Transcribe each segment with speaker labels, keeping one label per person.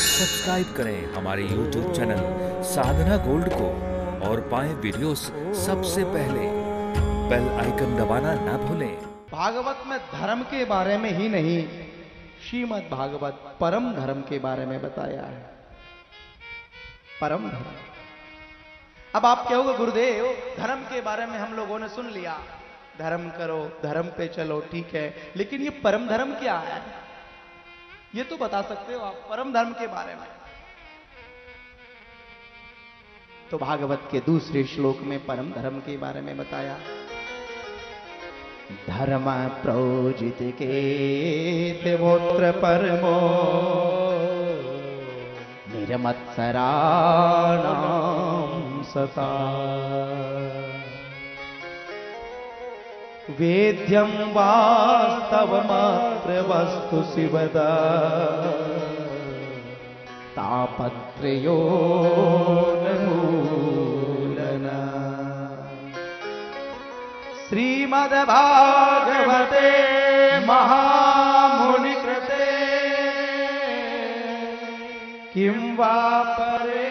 Speaker 1: Subscribe करें हमारे YouTube channel साधना gold को और पाएँ वीडियोस सबसे पहले। बेल आइकन दबाना ना भूलें।
Speaker 2: भागवत में धर्म के बारे में ही नहीं, श्रीमद भागवत परम धर्म के बारे में बताया है। परम धर्म। अब आप कहोगे गुरुदेव? धर्म के बारे में हम लोगों ने सुन लिया। धर्म करो, धर्म पे चलो, ठीक है। लेकिन ये परम धर्म क्या है? ये तो बता सकते हो आप, परम धर्म के बारे में। तो भागवत के दूसरे श्लोक में परम धर्म के बारे में बताया। धर्म प्रोजित के देवोत्र परमो निर्मत्सराणाम सता वेद्यं वास्तवमात्र वस्तु शिवदा। तापत्रयो मूलना श्रीमद्भागवते महामुनिकृते। किं वा परे?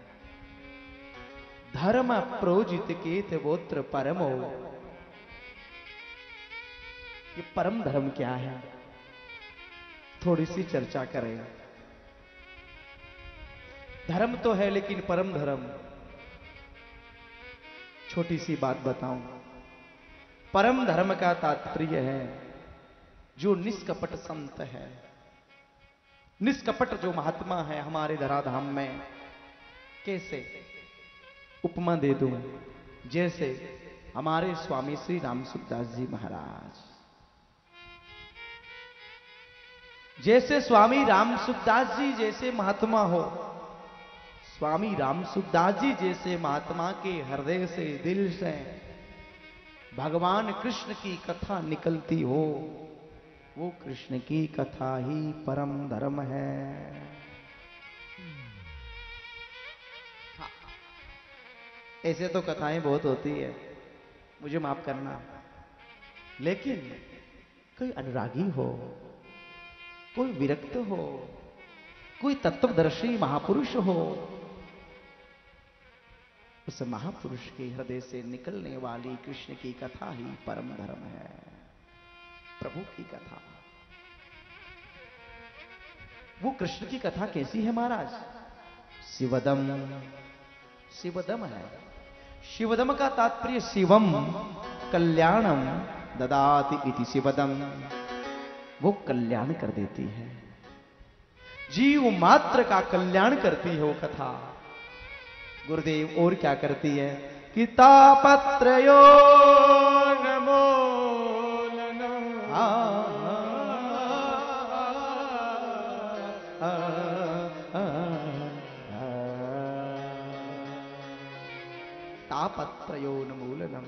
Speaker 2: धर्म प्रोजित केत वोत्र परमो। ये परम धर्म क्या है? थोड़ी सी चर्चा करें। धर्म तो है, लेकिन परम धर्म। छोटी सी बात बताऊँ। परम धर्म का तात्पर्य है, जो निष्कपट संत है। निष्कपट जो महात्मा है हमारे धराधाम में। कैसे? उपमा दे दूँ जैसे हमारे स्वामी श्री राम सुखदास जी महाराज जैसे स्वामी राम सुखदास जी जैसे महात्मा हो, स्वामी राम सुखदास जी जैसे महात्मा के हृदय से दिल से भगवान कृष्ण की कथा निकलती हो, वो कृष्ण की कथा ही परम धर्म है। ऐसे तो कथाएँ बहुत होती है। मुझे माफ़ करना। लेकिन कोई अनुरागी हो, कोई विरक्त हो, कोई तत्वदर्शी महापुरुष हो, उस महापुरुष के हृदय से निकलने वाली कृष्ण की कथा ही परम धर्म है, प्रभु की कथा। वो कृष्ण की कथा कैसी है महाराज? शिवदम शिवदम है। शिवदम का तात्पर्य शिवम कल्याणम ददाति इति शिवदम। वो कल्याण कर देती है। जीव मात्र का कल्याण करती है वो कथा। गुरुदेव और क्या करती है? कि तापत्रयो नमो तापत्रयो नमूलनम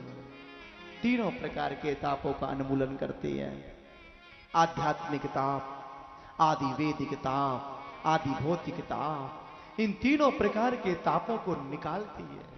Speaker 2: तीनों प्रकार के तापों का अनुमूलन करती है। आध्यात्मिक ताप आदि वेदिक ताप आदि भौतिक ताप, इन तीनों प्रकार के तापों को निकालती है।